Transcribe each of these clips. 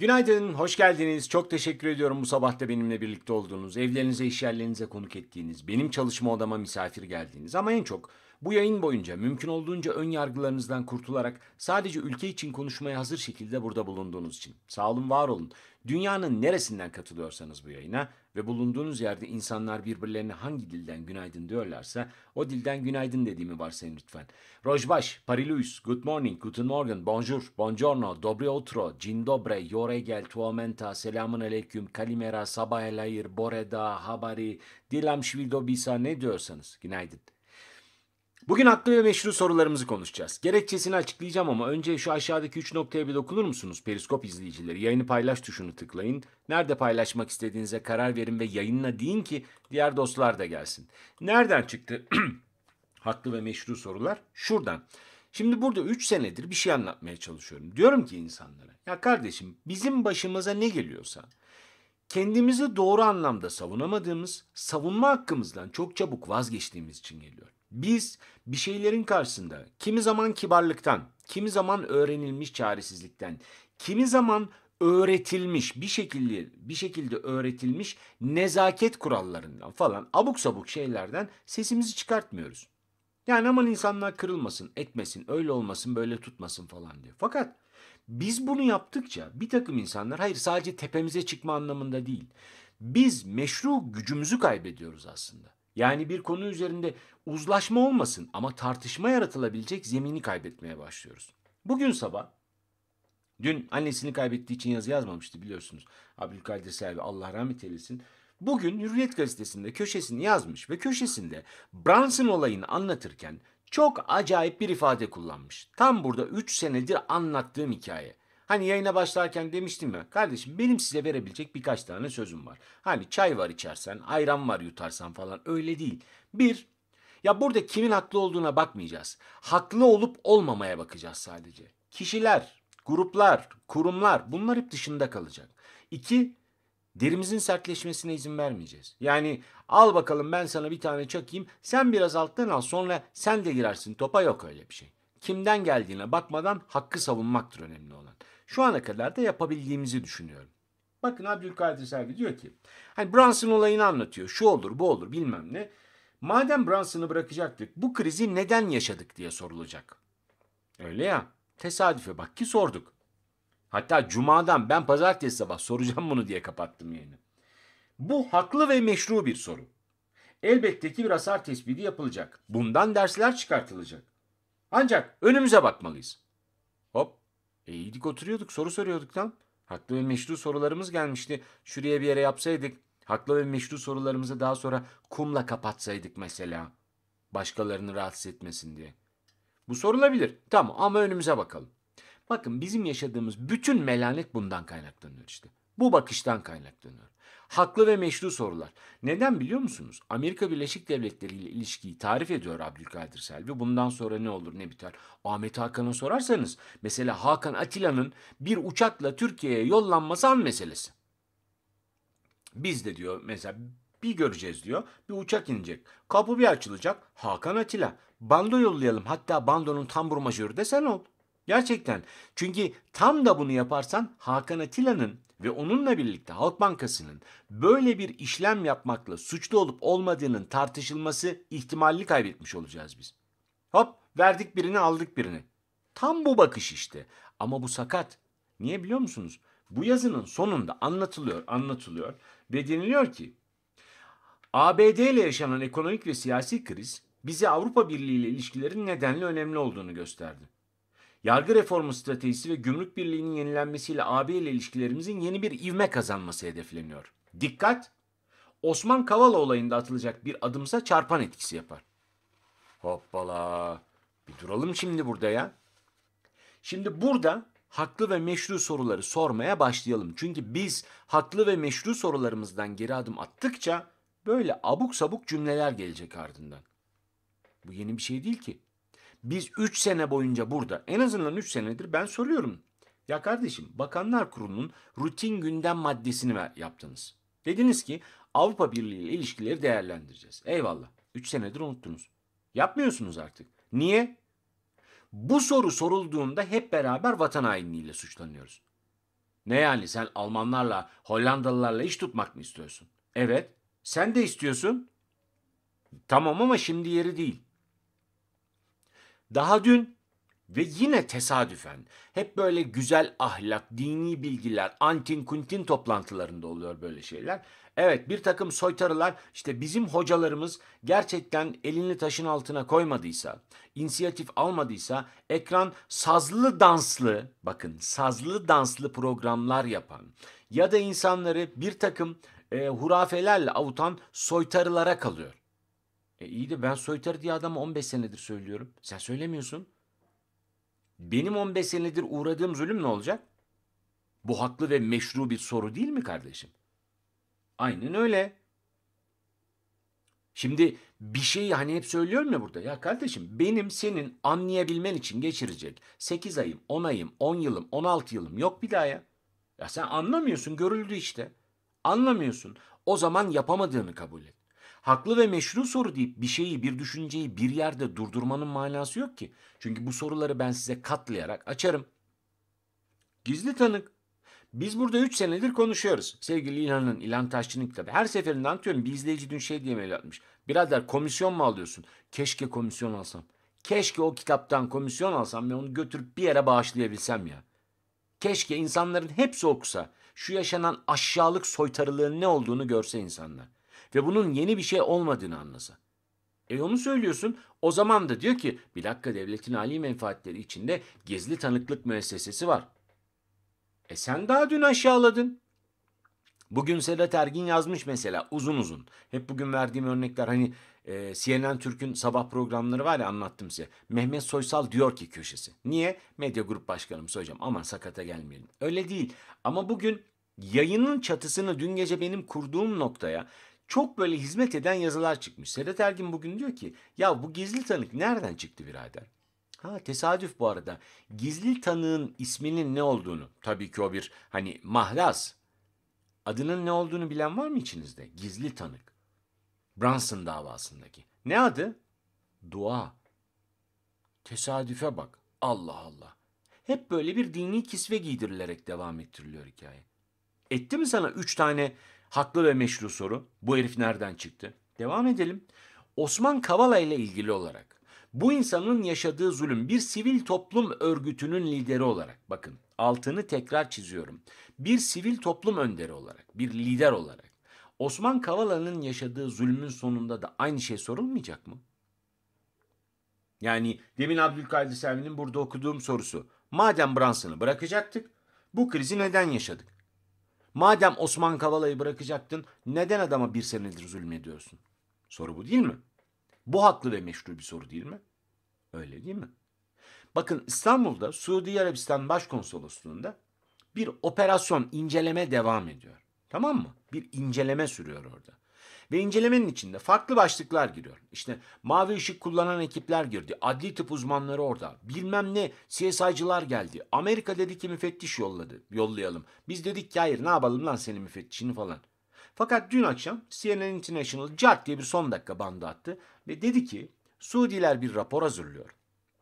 Günaydın, hoş geldiniz. Çok teşekkür ediyorum bu sabah benimle birlikte olduğunuz, evlerinize, iş yerlerinize konuk ettiğiniz, benim çalışma odama misafir geldiğiniz ama en çok bu yayın boyunca mümkün olduğunca ön yargılarınızdan kurtularak sadece ülke için konuşmaya hazır şekilde burada bulunduğunuz için. Sağ olun, var olun. Dünyanın neresinden katılıyorsanız bu yayına ve bulunduğunuz yerde insanlar birbirlerine hangi dilden günaydın diyorlarsa o dilden günaydın dediğimi varsayın lütfen. Rojbaş, Pariluis, Good morning, Guten Morgen, Bonjour, Buongiorno, Dobre utro, Dzień dobre, Yoregel, Tuomenta, Selamun aleyküm, Kalimera, Sabah el hayır, Boreda, Habari, Dilam Şvidobisa ne diyorsanız günaydın. Bugün haklı ve meşru sorularımızı konuşacağız. Gerekçesini açıklayacağım ama önce şu aşağıdaki 3 noktaya bir dokunur musunuz Periskop izleyicileri? Yayını paylaş tuşunu tıklayın. Nerede paylaşmak istediğinize karar verin ve yayınla deyin ki diğer dostlar da gelsin. Nereden çıktı haklı ve meşru sorular? Şuradan. Şimdi burada 3 senedir bir şey anlatmaya çalışıyorum. Diyorum ki insanlara ya kardeşim bizim başımıza ne geliyorsa kendimizi doğru anlamda savunamadığımız, savunma hakkımızdan çok çabuk vazgeçtiğimiz için geliyor. Biz bir şeylerin karşısında kimi zaman kibarlıktan, kimi zaman öğrenilmiş çaresizlikten, kimi zaman öğretilmiş bir şekilde bir şekilde öğretilmiş nezaket kurallarından falan abuk sabuk şeylerden sesimizi çıkartmıyoruz. Yani aman insanlar kırılmasın, etmesin, öyle olmasın, böyle tutmasın falan diyor. Fakat biz bunu yaptıkça bir takım insanlar hayır sadece tepemize çıkma anlamında değil. Biz meşru gücümüzü kaybediyoruz aslında. Yani bir konu üzerinde uzlaşma olmasın ama tartışma yaratılabilecek zemini kaybetmeye başlıyoruz. Bugün sabah Dün annesini kaybettiği için yazı yazmamıştı biliyorsunuz. Abdülkadir Selvi Allah rahmet eylesin. Bugün Hürriyet gazetesinde köşesini yazmış ve köşesinde Brunson olayını anlatırken çok acayip bir ifade kullanmış. Tam burada 3 senedir anlattığım hikaye. Hani yayına başlarken demiştim ya kardeşim benim size verebilecek birkaç tane sözüm var. Hani çay var içersen, ayran var yutarsan falan öyle değil. Bir, ya burada kimin haklı olduğuna bakmayacağız. Haklı olup olmamaya bakacağız sadece. Kişiler, gruplar, kurumlar bunlar hep dışında kalacak. İki, derimizin sertleşmesine izin vermeyeceğiz. Yani al bakalım ben sana bir tane çakayım, sen biraz alttan al sonra sen de girersin topa yok öyle bir şey. Kimden geldiğine bakmadan hakkı savunmaktır önemli olan. Şu ana kadar da yapabildiğimizi düşünüyorum. Bakın Abdülkadir Selvi diyor ki, hani Brunson olayını anlatıyor. Şu olur, bu olur, bilmem ne. Madem Brunson'ı bırakacaktık, bu krizi neden yaşadık diye sorulacak. Öyle ya, tesadüfe bak ki sorduk. Hatta cumadan ben pazartesi sabah soracağım bunu diye kapattım yayını. Bu haklı ve meşru bir soru. Elbette ki bir hasar tespiti yapılacak. Bundan dersler çıkartılacak. Ancak önümüze bakmalıyız. E iyiydik oturuyorduk soru soruyorduk tam. Haklı ve meşru sorularımız gelmişti. Şuraya bir yere yapsaydık. Haklı ve meşru sorularımızı daha sonra kumla kapatsaydık mesela. Başkalarını rahatsız etmesin diye. Bu sorulabilir. Tamam ama önümüze bakalım. Bakın bizim yaşadığımız bütün melanet bundan kaynaklanıyor işte. Bu bakıştan kaynaklanıyor. Haklı ve meşru sorular. Neden biliyor musunuz? Amerika Birleşik Devletleri ile ilişkiyi tarif ediyor Abdülkadir Selvi. Bundan sonra ne olur ne biter? Ahmet Hakan'a sorarsanız mesela Hakan Atilla'nın bir uçakla Türkiye'ye yollanması an meselesi. Biz de diyor mesela bir göreceğiz diyor. Bir uçak inecek. Kapı bir açılacak. Hakan Atilla. Bando yollayalım. Hatta bandonun tambur majörü de sen ol. Gerçekten. Çünkü tam da bunu yaparsan Hakan Atilla'nın ve onunla birlikte Halk Bankası'nın böyle bir işlem yapmakla suçlu olup olmadığının tartışılması ihtimalini kaybetmiş olacağız biz. Hop verdik birini aldık birini. Tam bu bakış işte. Ama bu sakat. Niye biliyor musunuz? Bu yazının sonunda anlatılıyor, anlatılıyor ve deniliyor ki ABD ile yaşanan ekonomik ve siyasi kriz bize Avrupa Birliği ile ilişkilerin nedenli önemli olduğunu gösterdi. Yargı reformu stratejisi ve gümrük birliğinin yenilenmesiyle AB ile ilişkilerimizin yeni bir ivme kazanması hedefleniyor. Dikkat! Osman Kavala olayında atılacak bir adımsa çarpan etkisi yapar. Hoppala! Bir duralım şimdi burada ya. Şimdi burada haklı ve meşru soruları sormaya başlayalım. Çünkü biz haklı ve meşru sorularımızdan geri adım attıkça böyle abuk sabuk cümleler gelecek ardından. Bu yeni bir şey değil ki. Biz 3 sene boyunca burada en azından 3 senedir ben soruyorum. Ya kardeşim Bakanlar Kurulu'nun rutin gündem maddesini yaptınız. Dediniz ki Avrupa Birliği ile ilişkileri değerlendireceğiz. Eyvallah. 3 senedir unuttunuz. Yapmıyorsunuz artık. Niye? Bu soru sorulduğunda hep beraber vatan hainliğiyle suçlanıyoruz. Ne yani sen Almanlarla, Hollandalılarla iş tutmak mı istiyorsun? Evet. Sen de istiyorsun. Tamam ama şimdi yeri değil. Daha dün ve yine tesadüfen hep böyle güzel ahlak, dini bilgiler, antin kuntin toplantılarında oluyor böyle şeyler. Evet bir takım soytarılar işte bizim hocalarımız gerçekten elini taşın altına koymadıysa, inisiyatif almadıysa ekran sazlı danslı, bakın sazlı danslı programlar yapan ya da insanları bir takım e, hurafelerle avutan soytarılara kalıyor. E iyi de ben soytarı diye adamı 15 senedir söylüyorum. Sen söylemiyorsun. Benim 15 senedir uğradığım zulüm ne olacak? Bu haklı ve meşru bir soru değil mi kardeşim? Aynen öyle. Şimdi bir şeyi hani hep söylüyorum ya burada. Ya kardeşim benim senin anlayabilmen için geçirecek 8 ayım, 10 ayım, 10 yılım, 16 yılım yok bir daha ya. Ya sen anlamıyorsun görüldü işte. Anlamıyorsun. O zaman yapamadığını kabul et. Haklı ve meşru soru deyip bir şeyi, bir düşünceyi bir yerde durdurmanın manası yok ki. Çünkü bu soruları ben size katlayarak açarım. Gizli tanık. Biz burada 3 senedir konuşuyoruz. Sevgili İlhan'ın, İlhan Taşçı'nın kitabı. Her seferinde anlatıyorum. Bir izleyici dün şey diye mail atmış. Birader komisyon mu alıyorsun? Keşke komisyon alsam. Keşke o kitaptan komisyon alsam ve onu götürüp bir yere bağışlayabilsem ya. Keşke insanların hepsi okusa. Şu yaşanan aşağılık soytarılığın ne olduğunu görse insanlar. Ve bunun yeni bir şey olmadığını anlasa. E onu söylüyorsun. O zaman da diyor ki bir dakika devletin âli menfaatleri içinde gizli tanıklık müessesesi var. E sen daha dün aşağıladın. Bugün Sedat Ergin yazmış mesela uzun uzun. Hep bugün verdiğim örnekler hani e, CNN Türk'ün sabah programları var ya anlattım size. Mehmet Soysal diyor ki köşesi. Niye? Medya Grup Başkanımız hocam aman sakata gelmeyelim. Öyle değil. Ama bugün yayının çatısını dün gece benim kurduğum noktaya çok böyle hizmet eden yazılar çıkmış. Sedat Ergin bugün diyor ki ya bu gizli tanık nereden çıktı birader? Ha tesadüf bu arada. Gizli tanığın isminin ne olduğunu, tabii ki o bir hani mahlas. Adının ne olduğunu bilen var mı içinizde? Gizli tanık. Brunson davasındaki. Ne adı? Dua. Tesadüfe bak. Allah Allah. Hep böyle bir dini kisve giydirilerek devam ettiriliyor hikaye. Etti mi sana üç tane haklı ve meşru soru? Bu herif nereden çıktı? Devam edelim. Osman Kavala ile ilgili olarak bu insanın yaşadığı zulüm bir sivil toplum örgütünün lideri olarak bakın altını tekrar çiziyorum. Bir sivil toplum önderi olarak, bir lider olarak Osman Kavala'nın yaşadığı zulmün sonunda da aynı şey sorulmayacak mı? Yani demin Abdülkadir Selvi'nin burada okuduğum sorusu. Madem Brunson'ı bırakacaktık, bu krizi neden yaşadık? Madem Osman Kavala'yı bırakacaktın, neden adama bir senedir zulmediyorsun? Soru bu değil mi? Bu haklı ve meşru bir soru değil mi? Öyle değil mi? Bakın İstanbul'da Suudi Arabistan Başkonsolosluğu'nda bir operasyon inceleme devam ediyor. Tamam mı? Bir inceleme sürüyor orada. Ve incelemenin içinde farklı başlıklar giriyor. İşte mavi ışık kullanan ekipler girdi. Adli tıp uzmanları orada. Bilmem ne CSI'cılar geldi. Amerika dedi ki müfettiş yolladı. Yollayalım. Biz dedik ki hayır ne yapalım lan senin müfettişini falan. Fakat dün akşam CNN International cart diye bir son dakika bandı attı. Ve dedi ki Suudiler bir rapor hazırlıyor.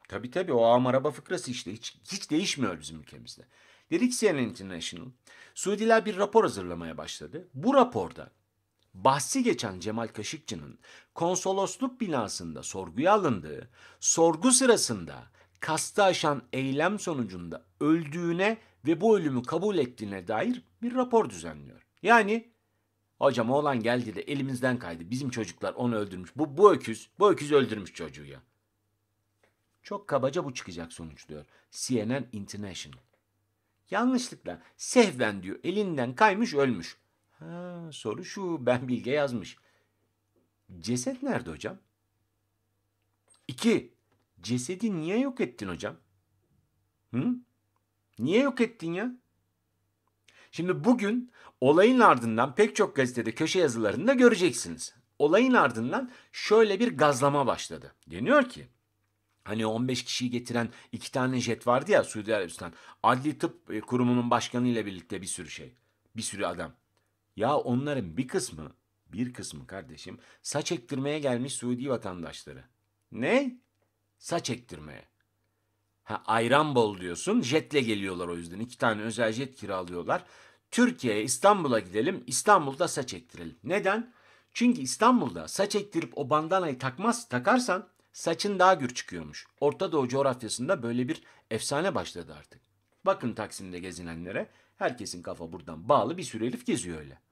Tabii tabii o ağam araba fıkrası işte hiç, hiç değişmiyor bizim ülkemizde. Dedik CNN International. Suudiler bir rapor hazırlamaya başladı. Bu raporda bahsi geçen Cemal Kaşıkçı'nın konsolosluk binasında sorguya alındığı, sorgu sırasında kastı aşan eylem sonucunda öldüğüne ve bu ölümü kabul ettiğine dair bir rapor düzenliyor. Yani hocam oğlan geldi de elimizden kaydı. Bizim çocuklar onu öldürmüş. Bu, bu öküz, bu öküz öldürmüş çocuğu ya. Çok kabaca bu çıkacak sonuç diyor CNN International. Yanlışlıkla sehven diyor elinden kaymış ölmüş. Ha, soru şu ben Bilge yazmış. Ceset nerede hocam? İki, cesedi niye yok ettin hocam? Hı? Niye yok ettin ya? Şimdi bugün olayın ardından pek çok gazetede köşe yazılarında göreceksiniz. Olayın ardından şöyle bir gazlama başladı. Deniyor ki Hani 15 kişiyi getiren iki tane jet vardı ya Suudi Arabistan. Adli Tıp e, Kurumu'nun başkanı ile birlikte bir sürü şey. Bir sürü adam. Ya onların bir kısmı, bir kısmı kardeşim saç ektirmeye gelmiş Suudi vatandaşları. Ne? Saç ektirmeye. Ha, ayran bol diyorsun. Jetle geliyorlar o yüzden. İki tane özel jet kiralıyorlar. Türkiye'ye İstanbul'a gidelim. İstanbul'da saç ektirelim. Neden? Çünkü İstanbul'da saç ektirip o bandanayı takmaz takarsan saçın daha gür çıkıyormuş. Orta Doğu coğrafyasında böyle bir efsane başladı artık. Bakın Taksim'de gezinenlere herkesin kafa buradan bağlı bir sürü herif geziyor öyle.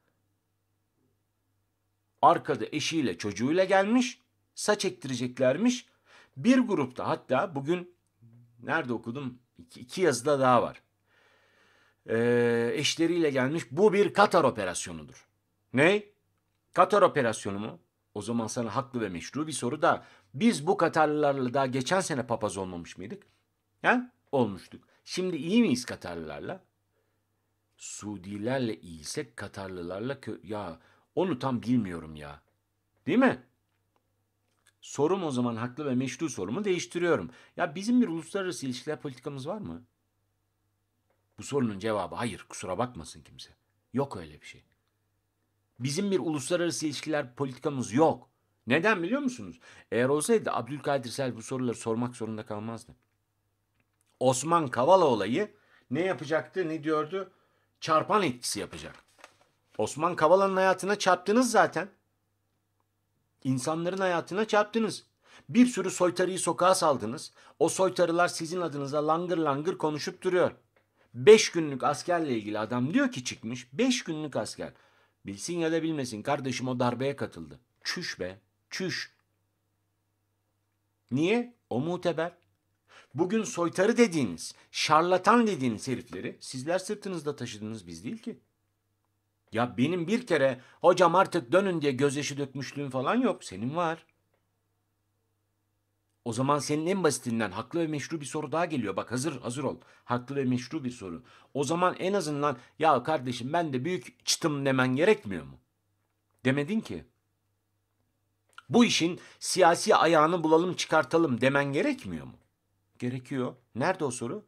Arkada eşiyle çocuğuyla gelmiş, saç ektireceklermiş. Bir grupta hatta bugün nerede okudum? İki, iki yazıda daha var. Ee, eşleriyle gelmiş. Bu bir Katar operasyonudur. Ne? Katar operasyonu mu? O zaman sana haklı ve meşru bir soru da biz bu Katarlılarla daha geçen sene papaz olmamış mıydık? He? Olmuştuk. Şimdi iyi miyiz Katarlılarla? Suudilerle iyiysek Katarlılarla kö- ya onu tam bilmiyorum ya. Değil mi? Sorum o zaman haklı ve meşru sorumu değiştiriyorum. Ya bizim bir uluslararası ilişkiler politikamız var mı? Bu sorunun cevabı hayır kusura bakmasın kimse. Yok öyle bir şey. Bizim bir uluslararası ilişkiler politikamız yok. Neden biliyor musunuz? Eğer olsaydı Abdülkadir Sel bu soruları sormak zorunda kalmazdı. Osman Kavala olayı ne yapacaktı, ne diyordu? Çarpan etkisi yapacak. Osman Kavala'nın hayatına çarptınız zaten. İnsanların hayatına çarptınız. Bir sürü soytarıyı sokağa saldınız. O soytarılar sizin adınıza langır langır konuşup duruyor. Beş günlük askerle ilgili adam diyor ki çıkmış. Beş günlük asker. Bilsin ya da bilmesin kardeşim o darbeye katıldı. Çüş be. Çüş. Niye? O muteber. Bugün soytarı dediğiniz, şarlatan dediğiniz herifleri sizler sırtınızda taşıdınız biz değil ki. Ya benim bir kere hocam artık dönün diye gözyaşı dökmüşlüğüm falan yok. Senin var. O zaman senin en basitinden haklı ve meşru bir soru daha geliyor. Bak hazır hazır ol. Haklı ve meşru bir soru. O zaman en azından ya kardeşim ben de büyük çıtım demen gerekmiyor mu? Demedin ki. Bu işin siyasi ayağını bulalım çıkartalım demen gerekmiyor mu? Gerekiyor. Nerede o soru?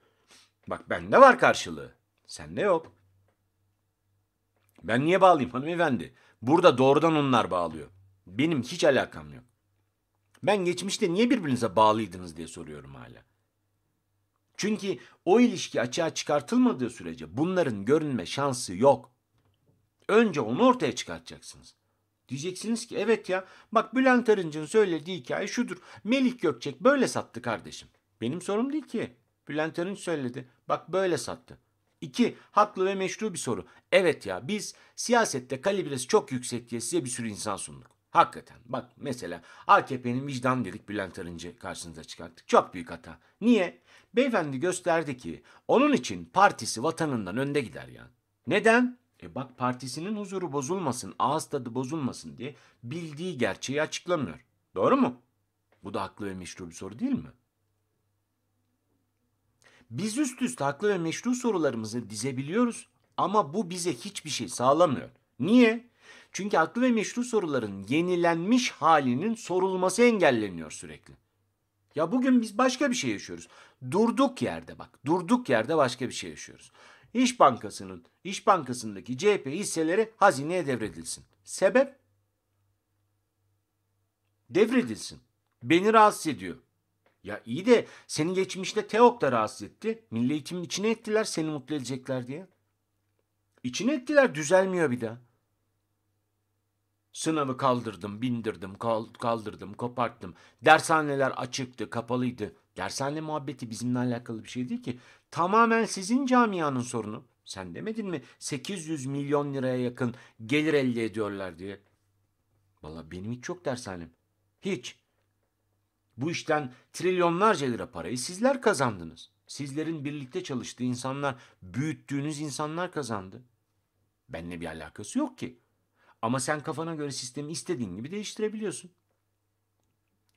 Bak bende var karşılığı. Sende yok. Ben niye bağlayayım hanımefendi? Burada doğrudan onlar bağlıyor. Benim hiç alakam yok. Ben geçmişte niye birbirinize bağlıydınız diye soruyorum hala. Çünkü o ilişki açığa çıkartılmadığı sürece bunların görünme şansı yok. Önce onu ortaya çıkartacaksınız. Diyeceksiniz ki evet ya bak Bülent Arınç'ın söylediği hikaye şudur. Melih Gökçek böyle sattı kardeşim. Benim sorum değil ki. Bülent Arınç söyledi. Bak böyle sattı. İki, haklı ve meşru bir soru. Evet ya biz siyasette kalibresi çok yüksek diye size bir sürü insan sunduk. Hakikaten bak mesela AKP'nin vicdan dedik Bülent Arınç'ı karşınıza çıkarttık. Çok büyük hata. Niye? Beyefendi gösterdi ki onun için partisi vatanından önde gider ya. Neden? E bak partisinin huzuru bozulmasın, ağız tadı bozulmasın diye bildiği gerçeği açıklamıyor. Doğru mu? Bu da haklı ve meşru bir soru değil mi? Biz üst üste haklı ve meşru sorularımızı dizebiliyoruz ama bu bize hiçbir şey sağlamıyor. Niye? Çünkü haklı ve meşru soruların yenilenmiş halinin sorulması engelleniyor sürekli. Ya bugün biz başka bir şey yaşıyoruz. Durduk yerde bak, durduk yerde başka bir şey yaşıyoruz. İş Bankası'nın, İş Bankası'ndaki CHP hisseleri hazineye devredilsin. Sebep? Devredilsin. Beni rahatsız ediyor. Ya iyi de seni geçmişte TEOK da rahatsız etti. Milli eğitimin içine ettiler seni mutlu edecekler diye. İçine ettiler düzelmiyor bir daha. Sınavı kaldırdım, bindirdim, kal- kaldırdım, koparttım. Dershaneler açıktı, kapalıydı. Dershane muhabbeti bizimle alakalı bir şey değil ki. Tamamen sizin camianın sorunu. Sen demedin mi 800 milyon liraya yakın gelir elde ediyorlar diye. Valla benim hiç yok dershanem. Hiç. Bu işten trilyonlarca lira parayı sizler kazandınız. Sizlerin birlikte çalıştığı insanlar, büyüttüğünüz insanlar kazandı. Benimle bir alakası yok ki. Ama sen kafana göre sistemi istediğin gibi değiştirebiliyorsun.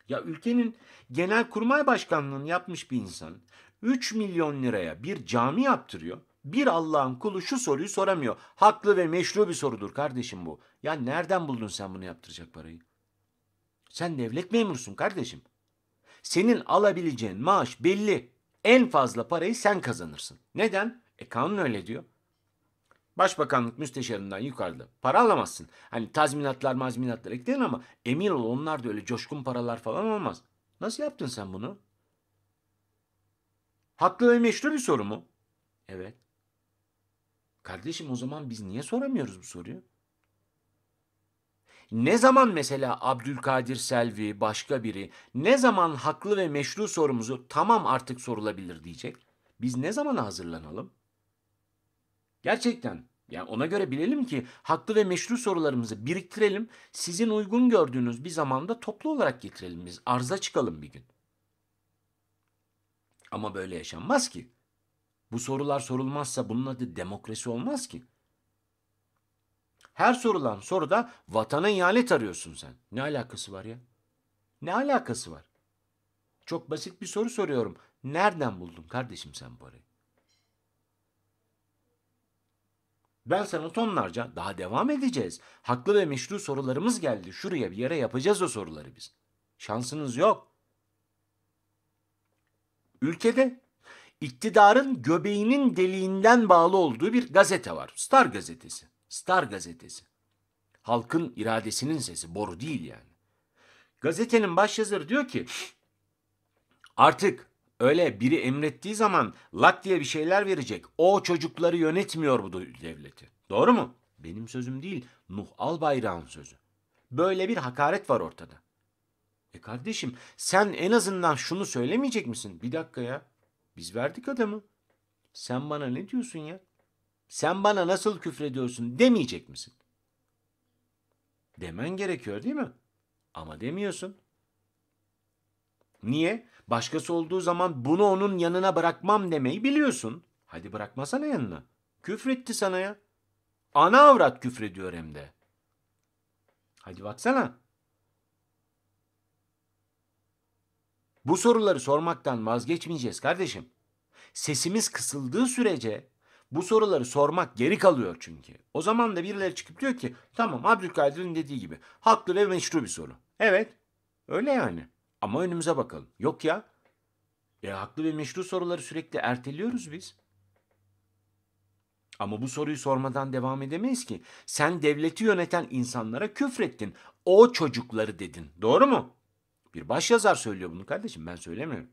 Ya ülkenin genel kurmay başkanlığını yapmış bir insan 3 milyon liraya bir cami yaptırıyor. Bir Allah'ın kulu şu soruyu soramıyor. Haklı ve meşru bir sorudur kardeşim bu. Ya nereden buldun sen bunu yaptıracak parayı? Sen devlet memursun kardeşim. Senin alabileceğin maaş belli. En fazla parayı sen kazanırsın. Neden? E kanun öyle diyor. Başbakanlık müsteşarından yukarıda para alamazsın. Hani tazminatlar mazminatlar eklenir ama emin ol onlar da öyle coşkun paralar falan olmaz. Nasıl yaptın sen bunu? Haklı ve meşru bir soru mu? Evet. Kardeşim o zaman biz niye soramıyoruz bu soruyu? Ne zaman mesela Abdülkadir Selvi, başka biri ne zaman haklı ve meşru sorumuzu tamam artık sorulabilir diyecek? Biz ne zamana hazırlanalım? Gerçekten yani ona göre bilelim ki haklı ve meşru sorularımızı biriktirelim. Sizin uygun gördüğünüz bir zamanda toplu olarak getirelim biz. Arza çıkalım bir gün. Ama böyle yaşanmaz ki. Bu sorular sorulmazsa bunun adı demokrasi olmaz ki. Her sorulan soruda vatana ihanet arıyorsun sen. Ne alakası var ya? Ne alakası var? Çok basit bir soru soruyorum. Nereden buldun kardeşim sen parayı? Ben sana tonlarca daha devam edeceğiz. Haklı ve meşru sorularımız geldi. Şuraya bir yere yapacağız o soruları biz. Şansınız yok. Ülkede iktidarın göbeğinin deliğinden bağlı olduğu bir gazete var. Star gazetesi. Star gazetesi. Halkın iradesinin sesi. Boru değil yani. Gazetenin başyazarı diyor ki artık öyle biri emrettiği zaman lak diye bir şeyler verecek. O çocukları yönetmiyor bu devleti. Doğru mu? Benim sözüm değil. Nuh Albayrak'ın sözü. Böyle bir hakaret var ortada. E kardeşim sen en azından şunu söylemeyecek misin? Bir dakika ya. Biz verdik adamı. Sen bana ne diyorsun ya? Sen bana nasıl küfrediyorsun demeyecek misin? Demen gerekiyor değil mi? Ama demiyorsun. Niye? Başkası olduğu zaman bunu onun yanına bırakmam demeyi biliyorsun. Hadi bırakmasana yanına. Küfretti sana ya. Ana avrat küfrediyor hem de. Hadi baksana. Bu soruları sormaktan vazgeçmeyeceğiz kardeşim. Sesimiz kısıldığı sürece bu soruları sormak geri kalıyor çünkü. O zaman da birileri çıkıp diyor ki tamam Abdülkadir'in dediği gibi haklı ve meşru bir soru. Evet öyle yani ama önümüze bakalım. Yok ya e, haklı ve meşru soruları sürekli erteliyoruz biz. Ama bu soruyu sormadan devam edemeyiz ki. Sen devleti yöneten insanlara küfrettin. O çocukları dedin. Doğru mu? Bir başyazar söylüyor bunu kardeşim ben söylemiyorum.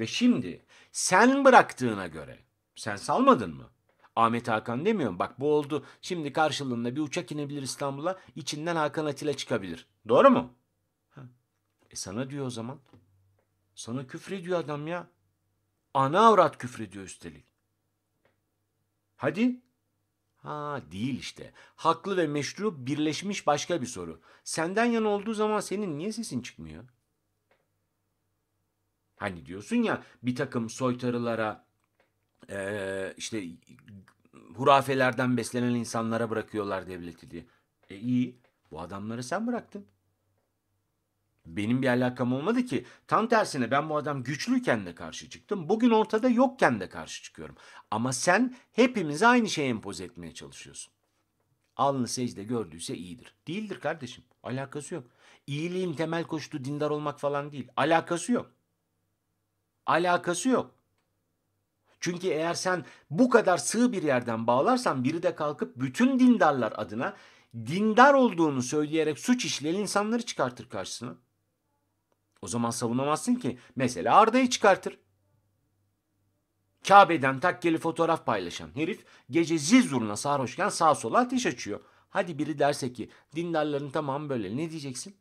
Ve şimdi sen bıraktığına göre sen salmadın mı? Ahmet Hakan demiyorum. Bak bu oldu. Şimdi karşılığında bir uçak inebilir İstanbul'a. içinden Hakan Atilla çıkabilir. Doğru mu? E sana diyor o zaman. Sana küfrediyor adam ya. Ana avrat küfrediyor üstelik. Hadi. Ha değil işte. Haklı ve meşru birleşmiş başka bir soru. Senden yana olduğu zaman senin niye sesin çıkmıyor? Hani diyorsun ya bir takım soytarılara ee, işte hurafelerden beslenen insanlara bırakıyorlar devleti diye. E iyi. Bu adamları sen bıraktın. Benim bir alakam olmadı ki. Tam tersine ben bu adam güçlüyken de karşı çıktım. Bugün ortada yokken de karşı çıkıyorum. Ama sen hepimize aynı şeyi empoze etmeye çalışıyorsun. Alnı secde gördüyse iyidir. Değildir kardeşim. Alakası yok. İyiliğin temel koştu dindar olmak falan değil. Alakası yok. Alakası yok. Çünkü eğer sen bu kadar sığ bir yerden bağlarsan biri de kalkıp bütün dindarlar adına dindar olduğunu söyleyerek suç işleyen insanları çıkartır karşısına. O zaman savunamazsın ki. Mesela Arda'yı çıkartır. Kabe'den takkeli fotoğraf paylaşan herif gece zil zurna sarhoşken sağa sola ateş açıyor. Hadi biri derse ki dindarların tamamı böyle ne diyeceksin?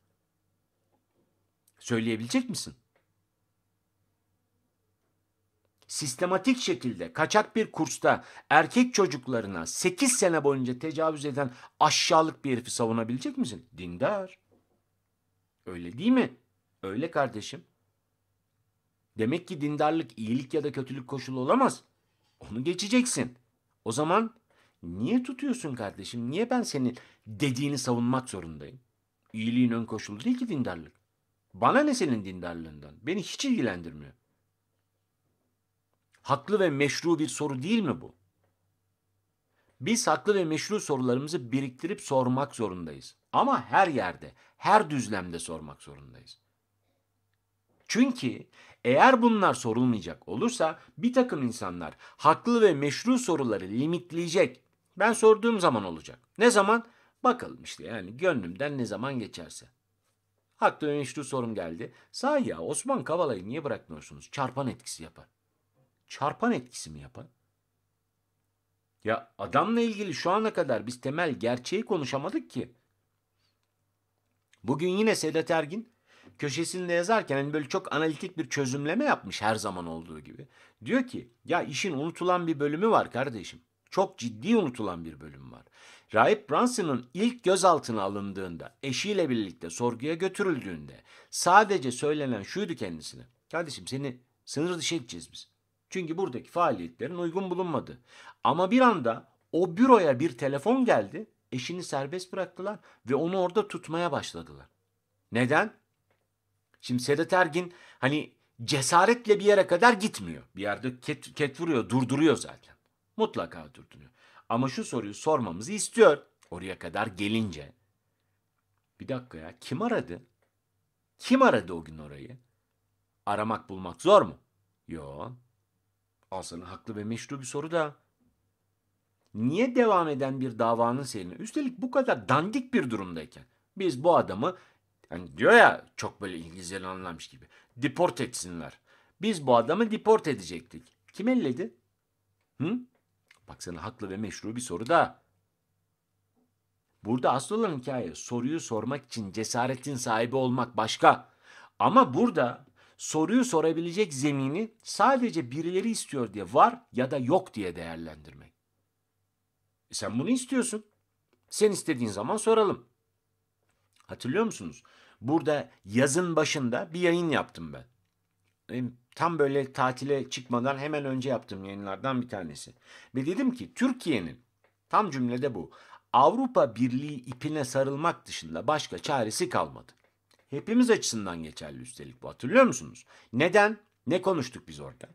Söyleyebilecek misin? Sistematik şekilde kaçak bir kursta erkek çocuklarına 8 sene boyunca tecavüz eden aşağılık bir herifi savunabilecek misin? Dindar. Öyle değil mi? Öyle kardeşim. Demek ki dindarlık iyilik ya da kötülük koşulu olamaz. Onu geçeceksin. O zaman niye tutuyorsun kardeşim? Niye ben senin dediğini savunmak zorundayım? İyiliğin ön koşulu değil ki dindarlık. Bana ne senin dindarlığından? Beni hiç ilgilendirmiyor. Haklı ve meşru bir soru değil mi bu? Biz haklı ve meşru sorularımızı biriktirip sormak zorundayız. Ama her yerde, her düzlemde sormak zorundayız. Çünkü eğer bunlar sorulmayacak olursa bir takım insanlar haklı ve meşru soruları limitleyecek. Ben sorduğum zaman olacak. Ne zaman? Bakalım işte yani gönlümden ne zaman geçerse. Haklı ve meşru sorum geldi. Sahi ya Osman Kavala'yı niye bırakmıyorsunuz? Çarpan etkisi yapar. Çarpan etkisi mi yapar? Ya adamla ilgili şu ana kadar biz temel gerçeği konuşamadık ki. Bugün yine Sedat Ergin köşesinde yazarken hani böyle çok analitik bir çözümleme yapmış her zaman olduğu gibi. Diyor ki ya işin unutulan bir bölümü var kardeşim. Çok ciddi unutulan bir bölüm var. Rahip Branson'ın ilk gözaltına alındığında, eşiyle birlikte sorguya götürüldüğünde sadece söylenen şuydu kendisine. Kardeşim seni sınır dışı edeceğiz biz. Çünkü buradaki faaliyetlerin uygun bulunmadı. Ama bir anda o büroya bir telefon geldi. Eşini serbest bıraktılar ve onu orada tutmaya başladılar. Neden? Şimdi Sedat Ergin hani cesaretle bir yere kadar gitmiyor. Bir yerde ket, ket vuruyor, durduruyor zaten. Mutlaka durduruyor. Ama şu soruyu sormamızı istiyor. Oraya kadar gelince. Bir dakika ya kim aradı? Kim aradı o gün orayı? Aramak bulmak zor mu? Yo. Sana haklı ve meşru bir soru da. Niye devam eden bir davanın seyrini, üstelik bu kadar dandik bir durumdayken biz bu adamı hani diyor ya çok böyle İngilizce anlamış gibi deport etsinler. Biz bu adamı deport edecektik. Kim elledi? Hı? Bak sana haklı ve meşru bir soru da. Burada asıl olan hikaye soruyu sormak için cesaretin sahibi olmak başka. Ama burada soruyu sorabilecek zemini sadece birileri istiyor diye var ya da yok diye değerlendirmek. E sen bunu istiyorsun. Sen istediğin zaman soralım. Hatırlıyor musunuz? Burada yazın başında bir yayın yaptım ben. Tam böyle tatile çıkmadan hemen önce yaptığım yayınlardan bir tanesi. Ve dedim ki Türkiye'nin tam cümlede bu. Avrupa Birliği ipine sarılmak dışında başka çaresi kalmadı. Hepimiz açısından geçerli üstelik bu hatırlıyor musunuz? Neden? Ne konuştuk biz orada?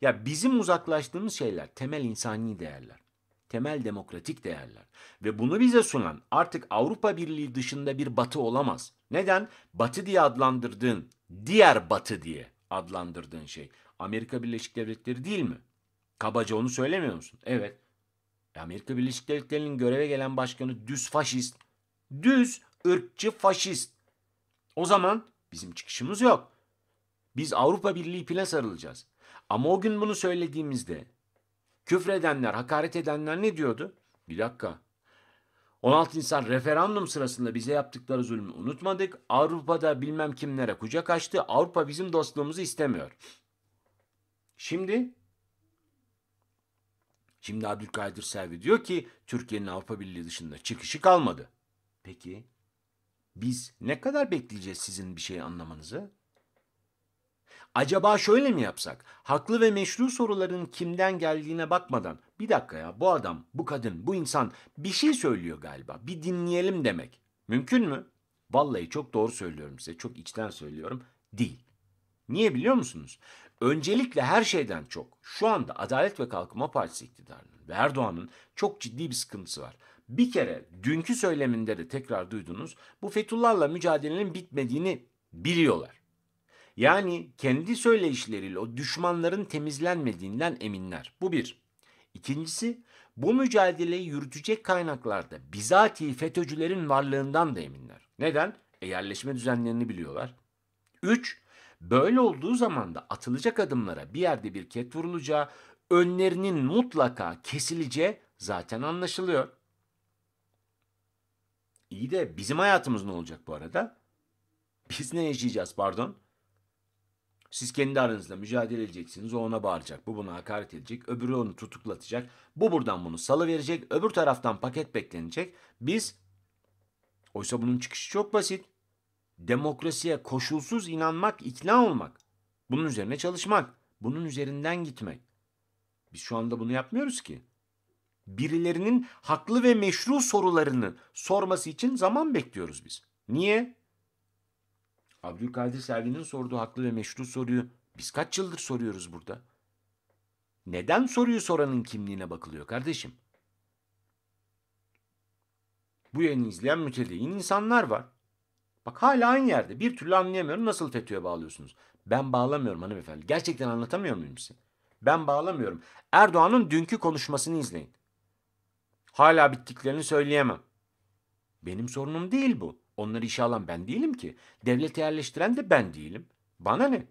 Ya bizim uzaklaştığımız şeyler temel insani değerler. Temel demokratik değerler. Ve bunu bize sunan artık Avrupa Birliği dışında bir batı olamaz. Neden? Batı diye adlandırdığın diğer batı diye adlandırdığın şey Amerika Birleşik Devletleri değil mi? Kabaca onu söylemiyor musun? Evet. E, Amerika Birleşik Devletleri'nin göreve gelen başkanı düz faşist. Düz ırkçı faşist. O zaman bizim çıkışımız yok. Biz Avrupa Birliği ipine sarılacağız. Ama o gün bunu söylediğimizde küfredenler, hakaret edenler ne diyordu? Bir dakika. 16 insan referandum sırasında bize yaptıkları zulmü unutmadık. Avrupa'da bilmem kimlere kucak açtı. Avrupa bizim dostluğumuzu istemiyor. Şimdi Şimdi Abdülkadir Selvi diyor ki Türkiye'nin Avrupa Birliği dışında çıkışı kalmadı. Peki biz ne kadar bekleyeceğiz sizin bir şey anlamanızı? Acaba şöyle mi yapsak? Haklı ve meşru soruların kimden geldiğine bakmadan bir dakika ya bu adam, bu kadın, bu insan bir şey söylüyor galiba. Bir dinleyelim demek. Mümkün mü? Vallahi çok doğru söylüyorum size. Çok içten söylüyorum. Değil. Niye biliyor musunuz? Öncelikle her şeyden çok şu anda Adalet ve Kalkınma Partisi iktidarının ve Erdoğan'ın çok ciddi bir sıkıntısı var. Bir kere dünkü söyleminde de tekrar duydunuz bu Fethullah'la mücadelenin bitmediğini biliyorlar. Yani kendi söyleyişleriyle o düşmanların temizlenmediğinden eminler. Bu bir. İkincisi bu mücadeleyi yürütecek kaynaklarda bizatihi FETÖ'cülerin varlığından da eminler. Neden? E yerleşme düzenlerini biliyorlar. Üç, böyle olduğu zaman da atılacak adımlara bir yerde bir ket vurulacağı, önlerinin mutlaka kesileceği zaten anlaşılıyor. İyi de bizim hayatımız ne olacak bu arada? Biz ne yaşayacağız pardon? Siz kendi aranızda mücadele edeceksiniz. O ona bağıracak. Bu buna hakaret edecek. Öbürü onu tutuklatacak. Bu buradan bunu salı verecek. Öbür taraftan paket beklenecek. Biz oysa bunun çıkışı çok basit. Demokrasiye koşulsuz inanmak, ikna olmak. Bunun üzerine çalışmak. Bunun üzerinden gitmek. Biz şu anda bunu yapmıyoruz ki. Birilerinin haklı ve meşru sorularını sorması için zaman bekliyoruz biz. Niye? Abdülkadir Selvi'nin sorduğu haklı ve meşru soruyu biz kaç yıldır soruyoruz burada? Neden soruyu soranın kimliğine bakılıyor kardeşim? Bu yayını izleyen mütedeyyin insanlar var. Bak hala aynı yerde. Bir türlü anlayamıyorum nasıl FETÖ'ye bağlıyorsunuz. Ben bağlamıyorum hanımefendi. Gerçekten anlatamıyor muyum size? Ben bağlamıyorum. Erdoğan'ın dünkü konuşmasını izleyin. Hala bittiklerini söyleyemem. Benim sorunum değil bu. Onları işe alan ben değilim ki. Devlete yerleştiren de ben değilim. Bana ne?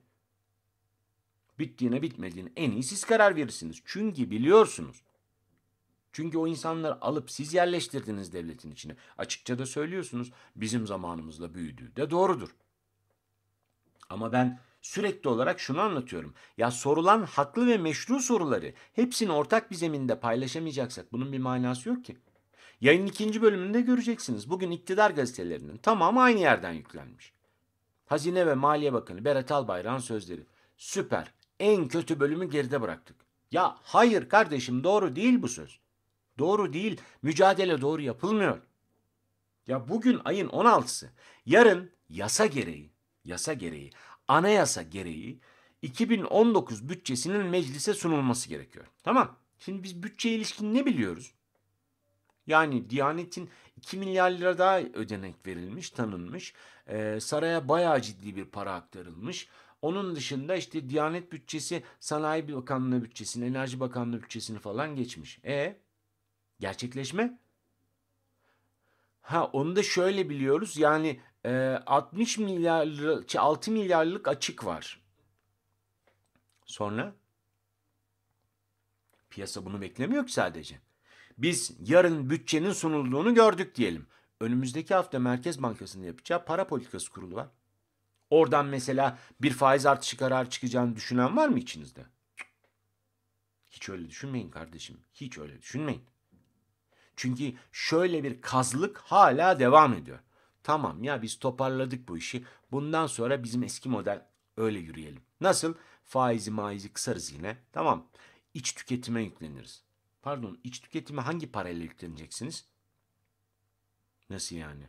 Bittiğine bitmediğine en iyi siz karar verirsiniz. Çünkü biliyorsunuz. Çünkü o insanları alıp siz yerleştirdiniz devletin içine. Açıkça da söylüyorsunuz. Bizim zamanımızda büyüdüğü de doğrudur. Ama ben sürekli olarak şunu anlatıyorum. Ya sorulan haklı ve meşru soruları hepsini ortak bir zeminde paylaşamayacaksak bunun bir manası yok ki. Yayın ikinci bölümünde göreceksiniz. Bugün iktidar gazetelerinin tamamı aynı yerden yüklenmiş. Hazine ve Maliye Bakanı Berat Albayrak'ın sözleri. Süper. En kötü bölümü geride bıraktık. Ya hayır kardeşim doğru değil bu söz. Doğru değil. Mücadele doğru yapılmıyor. Ya bugün ayın 16'sı. Yarın yasa gereği, yasa gereği, anayasa gereği 2019 bütçesinin meclise sunulması gerekiyor. Tamam. Şimdi biz bütçeye ilişkin ne biliyoruz? Yani Diyanet'in 2 milyar lira daha ödenek verilmiş, tanınmış. Ee, saraya bayağı ciddi bir para aktarılmış. Onun dışında işte Diyanet bütçesi Sanayi Bakanlığı bütçesini, Enerji Bakanlığı bütçesini falan geçmiş. E gerçekleşme? Ha onu da şöyle biliyoruz. Yani e, 60 milyar lira, 6 milyarlık açık var. Sonra piyasa bunu beklemiyor ki sadece. Biz yarın bütçenin sunulduğunu gördük diyelim. Önümüzdeki hafta Merkez Bankası'nın yapacağı para politikası kurulu var. Oradan mesela bir faiz artışı kararı çıkacağını düşünen var mı içinizde? Hiç öyle düşünmeyin kardeşim. Hiç öyle düşünmeyin. Çünkü şöyle bir kazlık hala devam ediyor. Tamam ya biz toparladık bu işi. Bundan sonra bizim eski model öyle yürüyelim. Nasıl? Faizi maizi kısarız yine. Tamam. İç tüketime yükleniriz. Pardon iç tüketime hangi parayla yükleneceksiniz? Nasıl yani?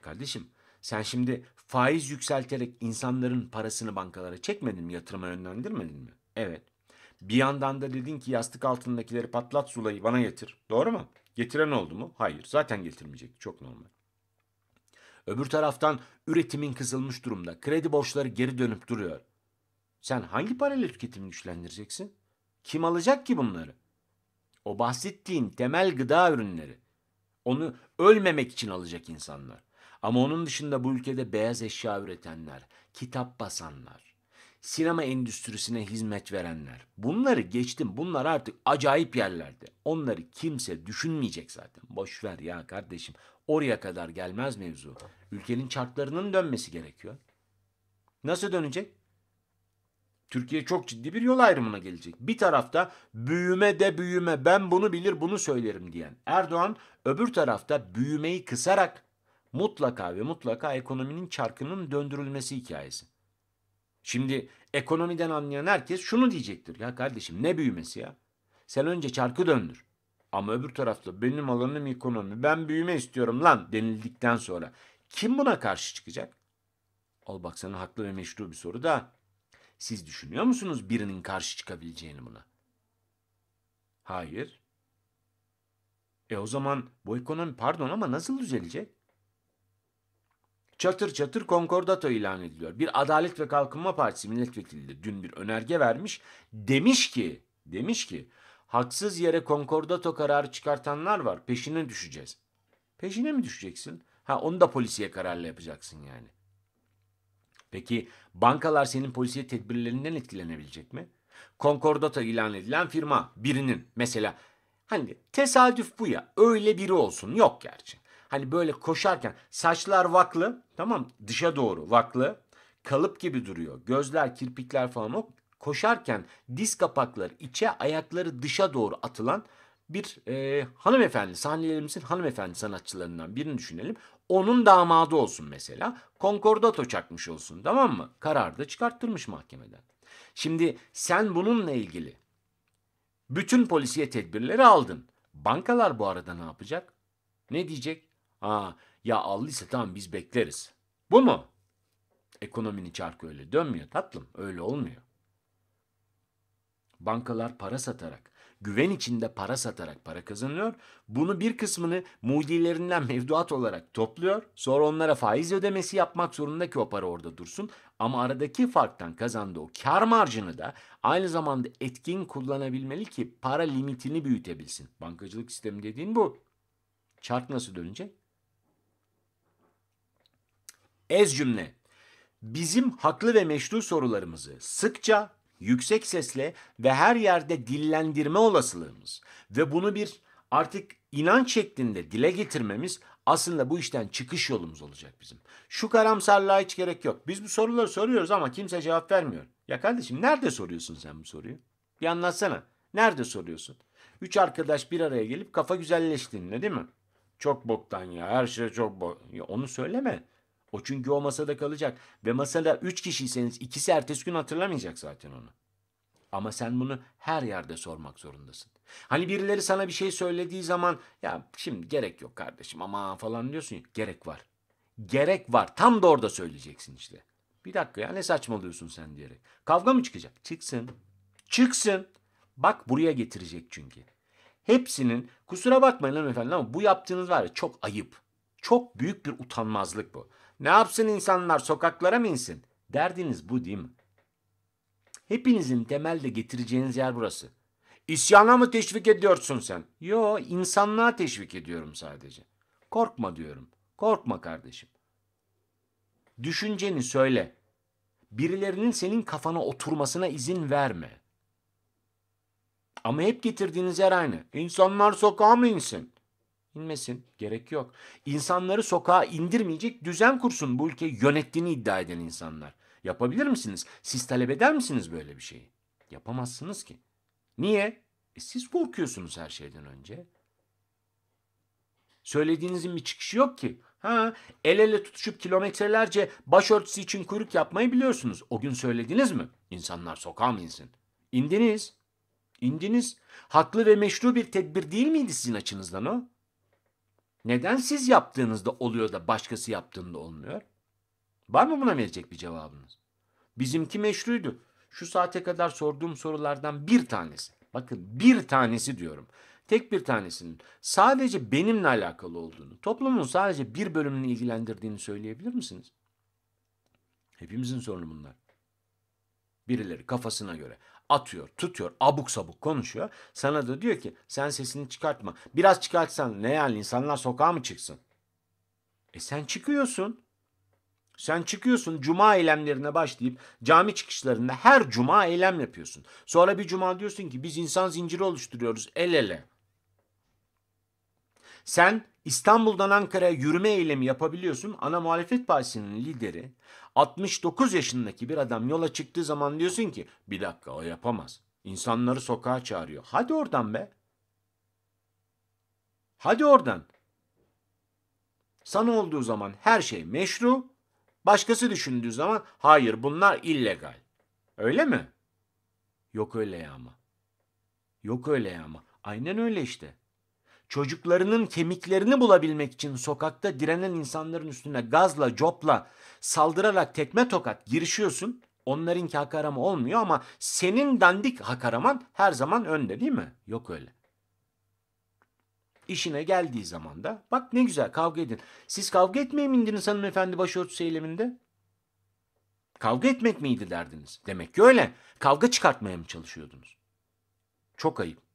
Kardeşim sen şimdi faiz yükselterek insanların parasını bankalara çekmedin mi? Yatırıma yönlendirmedin mi? Evet. Bir yandan da dedin ki yastık altındakileri patlat sulayı bana getir. Doğru mu? Getiren oldu mu? Hayır. Zaten getirmeyecek. Çok normal. Öbür taraftan üretimin kısılmış durumda. Kredi borçları geri dönüp duruyor. Sen hangi parayla tüketimi güçlendireceksin? Kim alacak ki bunları? O bahsettiğin temel gıda ürünleri. Onu ölmemek için alacak insanlar. Ama onun dışında bu ülkede beyaz eşya üretenler, kitap basanlar, sinema endüstrisine hizmet verenler. Bunları geçtim. Bunlar artık acayip yerlerde. Onları kimse düşünmeyecek zaten. Boş ver ya kardeşim. Oraya kadar gelmez mevzu. Ülkenin çarklarının dönmesi gerekiyor. Nasıl dönecek? Türkiye çok ciddi bir yol ayrımına gelecek. Bir tarafta büyüme de büyüme ben bunu bilir bunu söylerim diyen Erdoğan öbür tarafta büyümeyi kısarak mutlaka ve mutlaka ekonominin çarkının döndürülmesi hikayesi. Şimdi ekonomiden anlayan herkes şunu diyecektir. Ya kardeşim ne büyümesi ya? Sen önce çarkı döndür. Ama öbür tarafta benim alanım ekonomi ben büyüme istiyorum lan denildikten sonra kim buna karşı çıkacak? Al bak sana haklı ve meşru bir soru da siz düşünüyor musunuz birinin karşı çıkabileceğini buna? Hayır. E o zaman bu ekonomi pardon ama nasıl düzelecek? Çatır çatır konkordato ilan ediliyor. Bir Adalet ve Kalkınma Partisi milletvekili de dün bir önerge vermiş. Demiş ki, demiş ki haksız yere konkordato kararı çıkartanlar var. Peşine düşeceğiz. Peşine mi düşeceksin? Ha onu da polisiye kararla yapacaksın yani. Peki bankalar senin polisiye tedbirlerinden etkilenebilecek mi? Konkordato ilan edilen firma birinin mesela hani tesadüf bu ya öyle biri olsun yok gerçi. Hani böyle koşarken saçlar vaklı tamam dışa doğru vaklı kalıp gibi duruyor. Gözler kirpikler falan o koşarken diz kapakları içe ayakları dışa doğru atılan bir e, hanımefendi sahnelerimizin hanımefendi sanatçılarından birini düşünelim. Onun damadı olsun mesela. Konkordato çakmış olsun tamam mı? Karar da çıkarttırmış mahkemeden. Şimdi sen bununla ilgili bütün polisiye tedbirleri aldın. Bankalar bu arada ne yapacak? Ne diyecek? Aa, ya aldıysa tamam biz bekleriz. Bu mu? Ekonominin çarkı öyle dönmüyor tatlım. Öyle olmuyor. Bankalar para satarak, güven içinde para satarak para kazanıyor. Bunu bir kısmını mudilerinden mevduat olarak topluyor. Sonra onlara faiz ödemesi yapmak zorunda ki o para orada dursun. Ama aradaki farktan kazandığı o kar marjını da aynı zamanda etkin kullanabilmeli ki para limitini büyütebilsin. Bankacılık sistemi dediğin bu. Çark nasıl dönecek? Ez cümle. Bizim haklı ve meşru sorularımızı sıkça yüksek sesle ve her yerde dillendirme olasılığımız ve bunu bir artık inanç şeklinde dile getirmemiz aslında bu işten çıkış yolumuz olacak bizim. Şu karamsarlığa hiç gerek yok. Biz bu soruları soruyoruz ama kimse cevap vermiyor. Ya kardeşim nerede soruyorsun sen bu soruyu? Bir anlatsana. Nerede soruyorsun? Üç arkadaş bir araya gelip kafa güzelleştiğinde değil mi? Çok boktan ya her şey çok bok. Onu söyleme. O çünkü o masada kalacak. Ve masada üç kişiyseniz ikisi ertesi gün hatırlamayacak zaten onu. Ama sen bunu her yerde sormak zorundasın. Hani birileri sana bir şey söylediği zaman ya şimdi gerek yok kardeşim ama falan diyorsun ya. Gerek var. Gerek var. Tam da orada söyleyeceksin işte. Bir dakika ya ne saçmalıyorsun sen diyerek. Kavga mı çıkacak? Çıksın. Çıksın. Bak buraya getirecek çünkü. Hepsinin kusura bakmayın hanımefendi ama bu yaptığınız var ya çok ayıp. Çok büyük bir utanmazlık bu. Ne yapsın insanlar sokaklara mı insin? Derdiniz bu değil mi? Hepinizin temelde getireceğiniz yer burası. İsyana mı teşvik ediyorsun sen? Yo, insanlığa teşvik ediyorum sadece. Korkma diyorum. Korkma kardeşim. Düşünceni söyle. Birilerinin senin kafana oturmasına izin verme. Ama hep getirdiğiniz yer aynı. İnsanlar sokağa mı insin? İnmesin. Gerek yok. İnsanları sokağa indirmeyecek düzen kursun bu ülkeyi yönettiğini iddia eden insanlar. Yapabilir misiniz? Siz talep eder misiniz böyle bir şeyi? Yapamazsınız ki. Niye? E siz korkuyorsunuz her şeyden önce. Söylediğinizin bir çıkışı yok ki. Ha, el ele tutuşup kilometrelerce başörtüsü için kuyruk yapmayı biliyorsunuz. O gün söylediniz mi? İnsanlar sokağa mı insin? İndiniz. İndiniz. Haklı ve meşru bir tedbir değil miydi sizin açınızdan o? Neden siz yaptığınızda oluyor da başkası yaptığında olmuyor? Var mı buna verecek bir cevabınız? Bizimki meşruydu. Şu saate kadar sorduğum sorulardan bir tanesi. Bakın bir tanesi diyorum. Tek bir tanesinin sadece benimle alakalı olduğunu, toplumun sadece bir bölümünü ilgilendirdiğini söyleyebilir misiniz? Hepimizin sorunu bunlar. Birileri kafasına göre atıyor, tutuyor, abuk sabuk konuşuyor. Sana da diyor ki sen sesini çıkartma. Biraz çıkartsan ne yani insanlar sokağa mı çıksın? E sen çıkıyorsun. Sen çıkıyorsun cuma eylemlerine başlayıp cami çıkışlarında her cuma eylem yapıyorsun. Sonra bir cuma diyorsun ki biz insan zinciri oluşturuyoruz el ele. Sen İstanbul'dan Ankara'ya yürüme eylemi yapabiliyorsun. Ana muhalefet partisinin lideri 69 yaşındaki bir adam yola çıktığı zaman diyorsun ki bir dakika o yapamaz. İnsanları sokağa çağırıyor. Hadi oradan be. Hadi oradan. Sana olduğu zaman her şey meşru. Başkası düşündüğü zaman hayır bunlar illegal. Öyle mi? Yok öyle ya ama. Yok öyle ya ama. Aynen öyle işte. Çocuklarının kemiklerini bulabilmek için sokakta direnen insanların üstüne gazla, copla, saldırarak tekme tokat girişiyorsun. Onlarınki hak arama olmuyor ama senin dandik hak araman her zaman önde değil mi? Yok öyle. İşine geldiği zaman da bak ne güzel kavga edin. Siz kavga etmeye mi indiniz hanımefendi başörtüsü eyleminde? Kavga etmek miydi derdiniz? Demek ki öyle. Kavga çıkartmaya mı çalışıyordunuz? Çok ayıp.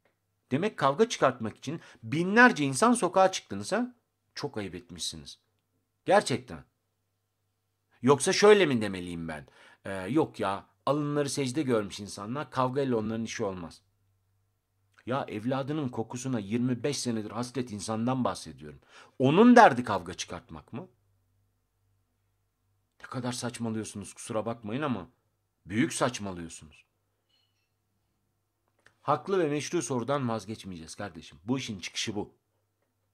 Demek kavga çıkartmak için binlerce insan sokağa çıktınız ha? Çok ayıp etmişsiniz. Gerçekten. Yoksa şöyle mi demeliyim ben? Ee, yok ya alınları secde görmüş insanlar kavga ile onların işi olmaz. Ya evladının kokusuna 25 senedir hasret insandan bahsediyorum. Onun derdi kavga çıkartmak mı? Ne kadar saçmalıyorsunuz kusura bakmayın ama büyük saçmalıyorsunuz. Haklı ve meşru sorudan vazgeçmeyeceğiz kardeşim. Bu işin çıkışı bu.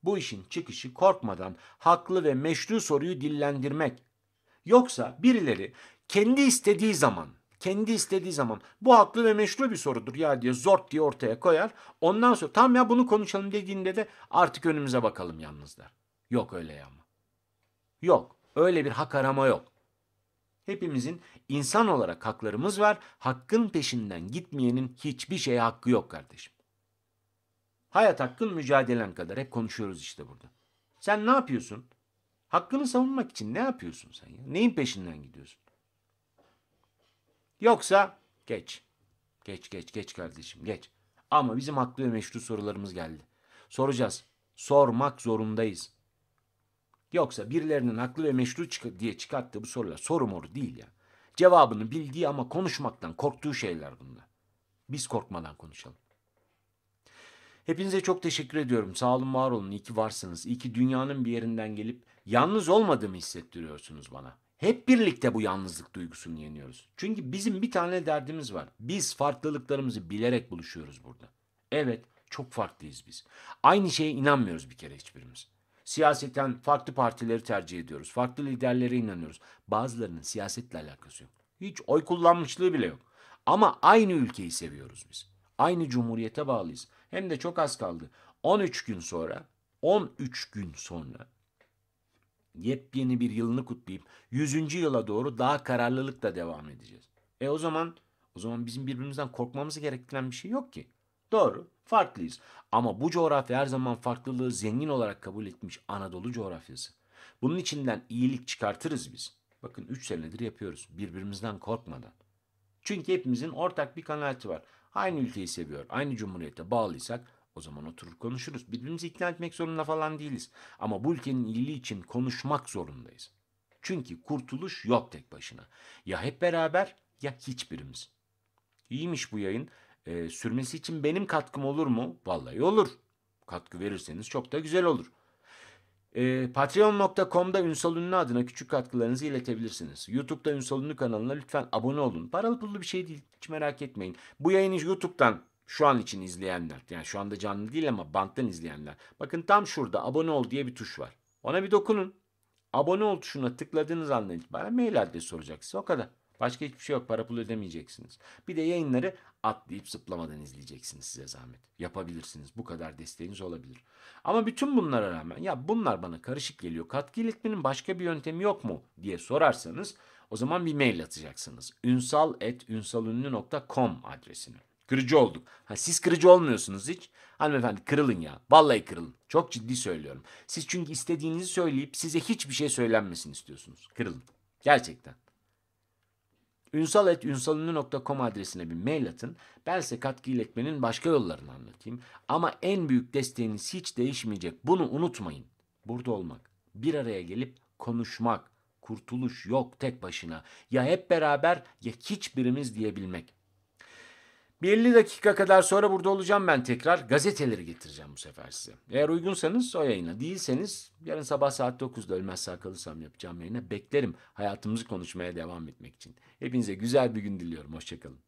Bu işin çıkışı korkmadan haklı ve meşru soruyu dillendirmek. Yoksa birileri kendi istediği zaman, kendi istediği zaman bu haklı ve meşru bir sorudur ya diye zort diye ortaya koyar. Ondan sonra tam ya bunu konuşalım dediğinde de artık önümüze bakalım yalnız der. Yok öyle ya ama. Yok. Öyle bir hak arama yok. Hepimizin insan olarak haklarımız var. Hakkın peşinden gitmeyenin hiçbir şeye hakkı yok kardeşim. Hayat hakkın mücadelen kadar hep konuşuyoruz işte burada. Sen ne yapıyorsun? Hakkını savunmak için ne yapıyorsun sen ya? Neyin peşinden gidiyorsun? Yoksa geç. Geç geç geç kardeşim geç. Ama bizim haklı ve meşru sorularımız geldi. Soracağız. Sormak zorundayız. Yoksa birilerinin haklı ve meşru çık- diye çıkarttığı bu sorular soru moru değil ya. Cevabını bildiği ama konuşmaktan korktuğu şeyler bunlar. Biz korkmadan konuşalım. Hepinize çok teşekkür ediyorum. Sağ olun, var olun. İyi ki varsınız. İyi ki dünyanın bir yerinden gelip yalnız olmadığımı hissettiriyorsunuz bana. Hep birlikte bu yalnızlık duygusunu yeniyoruz. Çünkü bizim bir tane derdimiz var. Biz farklılıklarımızı bilerek buluşuyoruz burada. Evet, çok farklıyız biz. Aynı şeye inanmıyoruz bir kere hiçbirimiz. Siyaseten farklı partileri tercih ediyoruz. Farklı liderlere inanıyoruz. Bazılarının siyasetle alakası yok. Hiç oy kullanmışlığı bile yok. Ama aynı ülkeyi seviyoruz biz. Aynı cumhuriyete bağlıyız. Hem de çok az kaldı. 13 gün sonra, 13 gün sonra yepyeni bir yılını kutlayıp 100. yıla doğru daha kararlılıkla devam edeceğiz. E o zaman o zaman bizim birbirimizden korkmamız gerektiren bir şey yok ki. Doğru, farklıyız. Ama bu coğrafya her zaman farklılığı zengin olarak kabul etmiş Anadolu coğrafyası. Bunun içinden iyilik çıkartırız biz. Bakın 3 senedir yapıyoruz birbirimizden korkmadan. Çünkü hepimizin ortak bir kanaati var. Aynı ülkeyi seviyor, aynı cumhuriyete bağlıysak o zaman oturur konuşuruz. Birbirimizi ikna etmek zorunda falan değiliz. Ama bu ülkenin iyiliği için konuşmak zorundayız. Çünkü kurtuluş yok tek başına. Ya hep beraber ya hiçbirimiz. İyiymiş bu yayın. Ee, sürmesi için benim katkım olur mu? Vallahi olur. Katkı verirseniz çok da güzel olur. Ee, Patreon.com'da Ünsal Ünlü adına küçük katkılarınızı iletebilirsiniz. YouTube'da Ünsal Ünlü kanalına lütfen abone olun. Paralı pullu bir şey değil. Hiç merak etmeyin. Bu yayını YouTube'dan şu an için izleyenler, yani şu anda canlı değil ama banttan izleyenler. Bakın tam şurada abone ol diye bir tuş var. Ona bir dokunun. Abone ol tuşuna tıkladığınız andan itibaren mail adresi soracak size. O kadar. Başka hiçbir şey yok. Para pul ödemeyeceksiniz. Bir de yayınları atlayıp zıplamadan izleyeceksiniz size zahmet. Yapabilirsiniz. Bu kadar desteğiniz olabilir. Ama bütün bunlara rağmen ya bunlar bana karışık geliyor. Katkı iletmenin başka bir yöntemi yok mu diye sorarsanız o zaman bir mail atacaksınız. ünsal.ünsalünlü.com adresine. Kırıcı olduk. Ha, siz kırıcı olmuyorsunuz hiç. Hanımefendi kırılın ya. Vallahi kırılın. Çok ciddi söylüyorum. Siz çünkü istediğinizi söyleyip size hiçbir şey söylenmesini istiyorsunuz. Kırılın. Gerçekten. Ünsal.ünsalünlü.com adresine bir mail atın. Ben size katkı iletmenin başka yollarını anlatayım. Ama en büyük desteğiniz hiç değişmeyecek. Bunu unutmayın. Burada olmak. Bir araya gelip konuşmak. Kurtuluş yok tek başına. Ya hep beraber ya hiçbirimiz diyebilmek. Bir 50 dakika kadar sonra burada olacağım ben tekrar. Gazeteleri getireceğim bu sefer size. Eğer uygunsanız o yayına. Değilseniz yarın sabah saat 9'da ölmez sağ kalırsam yapacağım yayına beklerim. Hayatımızı konuşmaya devam etmek için. Hepinize güzel bir gün diliyorum. Hoşçakalın.